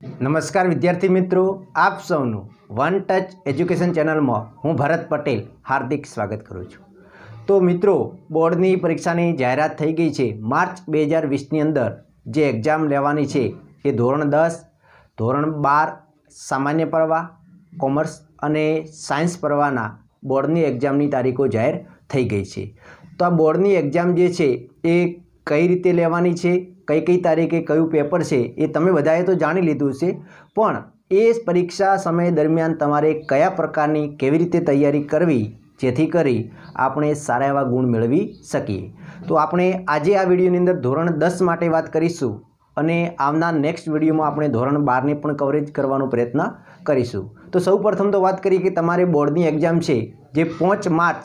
નમસ્કાર વિદ્યાર્થી મિત્રો, આપ સૌનું વન ટચ એજ્યુકેશન ચેનલમાં હું ભરત પટેલ હાર્દિક સ્વાગત કરું છું. તો મિત્રો, બોર્ડની પરીક્ષાની જાહેરાત થઈ ગઈ છે માર્ચ બે હજાર વીસની અંદર. જે એક્ઝામ લેવાની છે એ ધોરણ દસ, ધોરણ બાર, સામાન્ય પ્રવાહ, કોમર્સ અને સાયન્સ પ્રવાહના બોર્ડની એક્ઝામની તારીખો જાહેર થઈ ગઈ છે. તો આ બોર્ડની એક્ઝામ જે છે એ કઈ રીતે લેવાની છે, કઈ કઈ તારીખે કયું પેપર છે, એ તમે બધાએ તો જાણી લીધું છે પણ એ પરીક્ષા સમય દરમિયાન તમારે કયા પ્રકારની કેવી રીતે તૈયારી કરવી, જેથી કરી આપણે સારા એવા ગુણ મેળવી શકીએ. તો આપણે આજે આ વિડીયોની અંદર ધોરણ દસ માટે વાત કરીશું અને આવનાર નેક્સ્ટ વિડીયોમાં આપણે ધોરણ બારની પણ કવરેજ કરવાનો પ્રયત્ન કરીશું. તો સૌ પ્રથમ તો વાત કરીએ કે તમારે બોર્ડની એક્ઝામ છે, જે પાંચ માર્ચ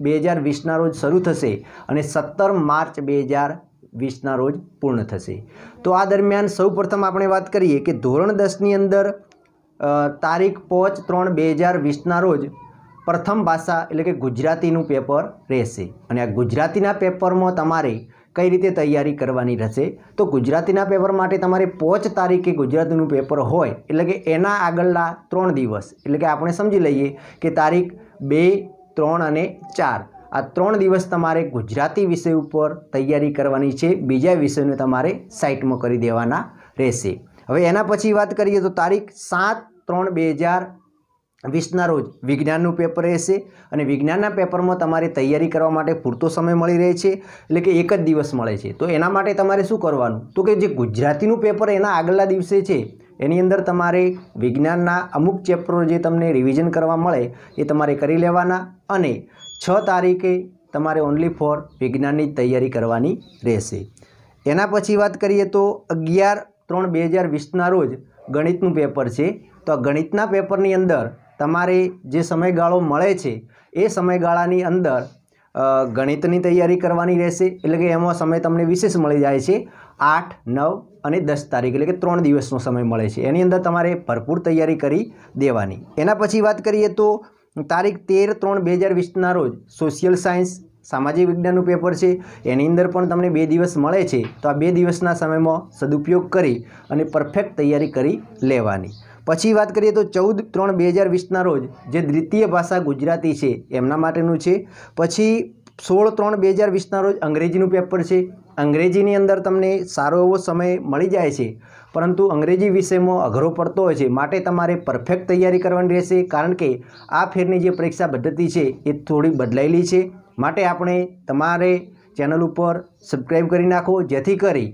બે હજાર વીસના રોજ શરૂ થશે અને સત્તર માર્ચ બે હજાર વીસના રોજ પૂર્ણ થશે. તો આ દરમિયાન સૌ પ્રથમ આપણે વાત કરીએ કે ધોરણ દસની અંદર તારીખ પાંચ ત્રણ બે હજાર વીસના રોજ પ્રથમ ભાષા એટલે કે ગુજરાતીનું પેપર રહેશે. અને આ ગુજરાતીના પેપરમાં તમારે કઈ રીતે તૈયારી કરવાની રહેશે? તો ગુજરાતીના પેપર માટે તમારે પાંચ તારીખે ગુજરાતીનું પેપર હોય એટલે કે એના આગળના ત્રણ દિવસ. એટલે કે આપણે સમજી લઈએ કે તારીખ બે ત્રણ અને ચાર. આ ત્રણ દિવસ તમારે ગુજરાતી વિષય ઉપર તૈયારી કરવાની છે. બીજા વિષયને તમારે સાઇટમાં કરી દેવાના રહેશે. હવે એના પછી વાત કરીએ તો તારીખ સાત ત્રણ બે હજાર વીસના રોજ વિજ્ઞાનનું પેપર રહેશે અને વિજ્ઞાનના પેપરમાં તમારે તૈયારી કરવા માટે પૂરતો સમય મળી રહે છે, એટલે કે એક જ દિવસ મળે છે. તો એના માટે તમારે શું કરવાનું? તો કે જે ગુજરાતીનું પેપર એના આગલા દિવસે છે એની અંદર તમારે વિજ્ઞાનના અમુક ચેપ્ટરો જે તમને રિવિઝન કરવા મળે, એ તમારે કરી લેવાના અને છ તારીખે તમારે ઓનલી ફોર વિજ્ઞાનની તૈયારી કરવાની રહેશે. એના પછી વાત કરીએ તો અગિયાર ત્રણ બે હજાર વીસના રોજ ગણિતનું પેપર છે. તો આ ગણિતના પેપરની અંદર તમારે જે સમયગાળો મળે છે, એ સમયગાળાની અંદર ગણિતની તૈયારી કરવાની રહેશે. એટલે કે એમાં સમય તમને વિશેષ મળી જાય છે. આઠ, નવ અને દસ તારીખ એટલે કે ત્રણ દિવસનો સમય મળે છે. એની અંદર તમારે ભરપૂર તૈયારી કરી દેવાની. એના પછી વાત કરીએ તો તારીખ તેર ત્રણ બે હજાર વીસના રોજ સોશિયલ સાયન્સ સામાજિક વિજ્ઞાનનું પેપર છે. એની અંદર પણ તમને બે દિવસ મળે છે. તો આ બે દિવસના સમયમાં સદુપયોગ કરી અને પરફેક્ટ તૈયારી કરી લેવાની. પછી વાત કરીએ તો ચૌદ ત્રણ બે હજાર વીસના રોજ જે દ્વિતીય ભાષા ગુજરાતી છે, એમના માટેનું છે. પછી સોળ ત્રણ બે હજાર વીસના રોજ અંગ્રેજીનું પેપર છે. અંગ્રેજીની અંદર તમને સારો એવો સમય મળી જાય છે. પરંતુ અંગ્રેજી વિષયમાં અઘરો પડતો હોય છે. માટે તમારે પરફેક્ટ તૈયારી કરવાની રહેશે. કારણ કે આ ફેરની જે પરીક્ષા પદ્ધતિ છે એ થોડી બદલાયેલી છે. માટે આપણે તમારે ચેનલ ઉપર સબસ્ક્રાઈબ કરી નાખો. જેથી કરી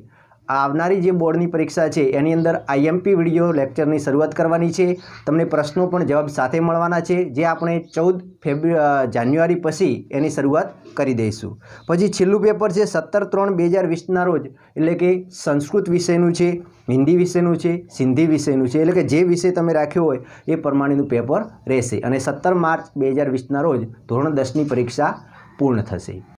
આવનારી જે બોર્ડની પરીક્ષા છે, એની અંદર આઈએમપી વીડિયો લેક્ચરની શરૂઆત કરવાની છે. તમને પ્રશ્નો પણ જવાબ સાથે મળવાના છે, જે આપણે ચૌદ ફેબ્રુ જાન્યુઆરી પછી એની શરૂઆત કરી દઈશું. પછી છેલ્લું પેપર છે, સત્તર ત્રણ બે હજાર વીસના રોજ, એટલે કે સંસ્કૃત વિષયનું છે, હિન્દી વિષયનું છે, સિંધી વિષયનું છે, એટલે કે જે વિષય તમે રાખ્યો હોય, એ પ્રમાણેનું પેપર રહેશે. અને સત્તર માર્ચ બે હજાર વીસના રોજ ધોરણ દસની પરીક્ષા પૂર્ણ થશે.